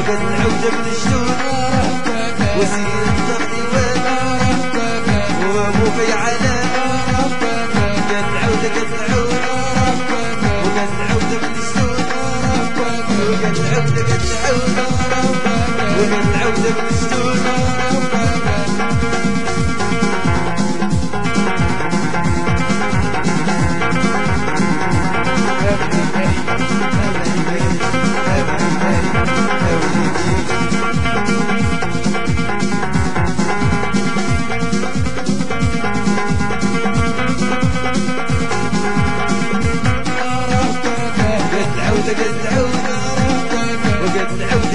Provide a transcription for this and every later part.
وكانت الحوجة بتشتونا وسيدي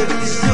Thank you.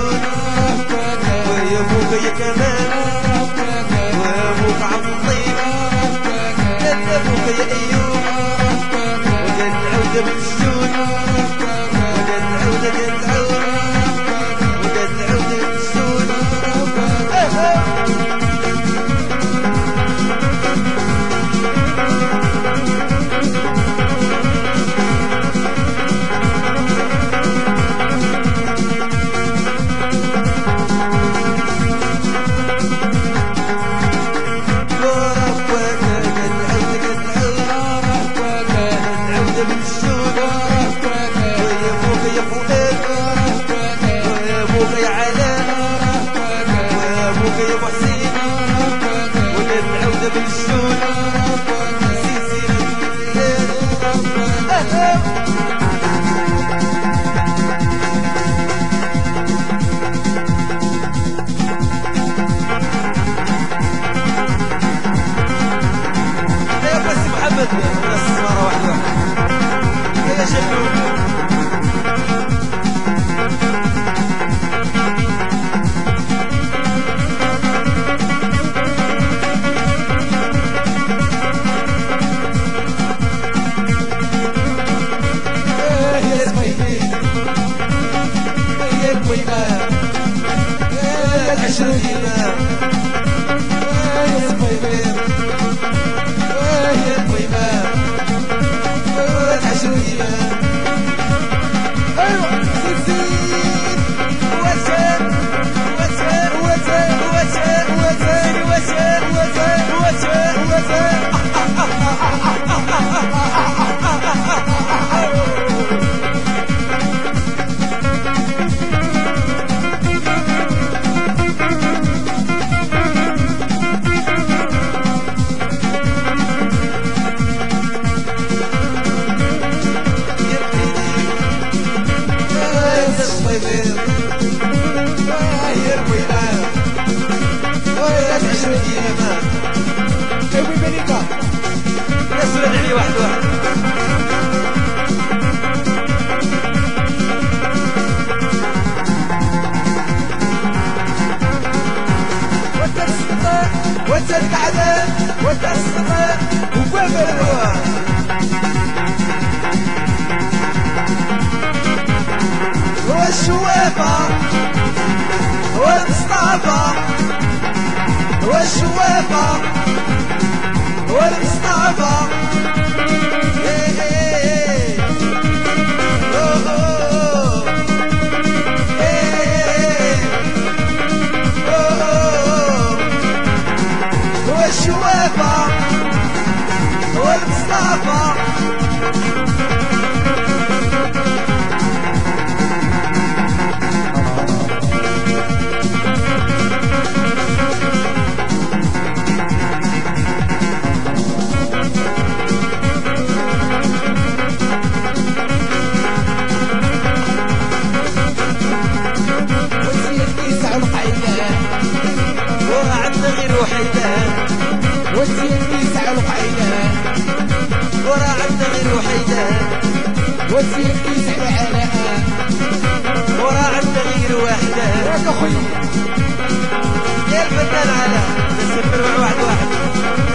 whatsoever وزير كيس على ورا عندنا غير واحدة ياك أخوي يا الفنان على نسفر مع واحد واحد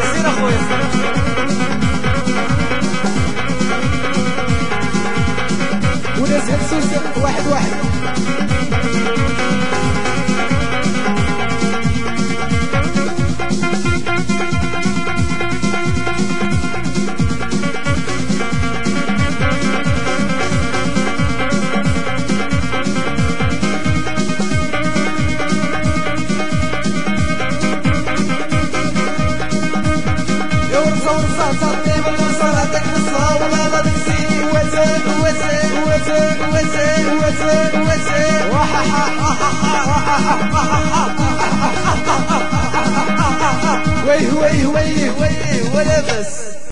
يصير اخويا وناس هتسوس واحد واحد. ويه ويه ويه ويه ولا بس.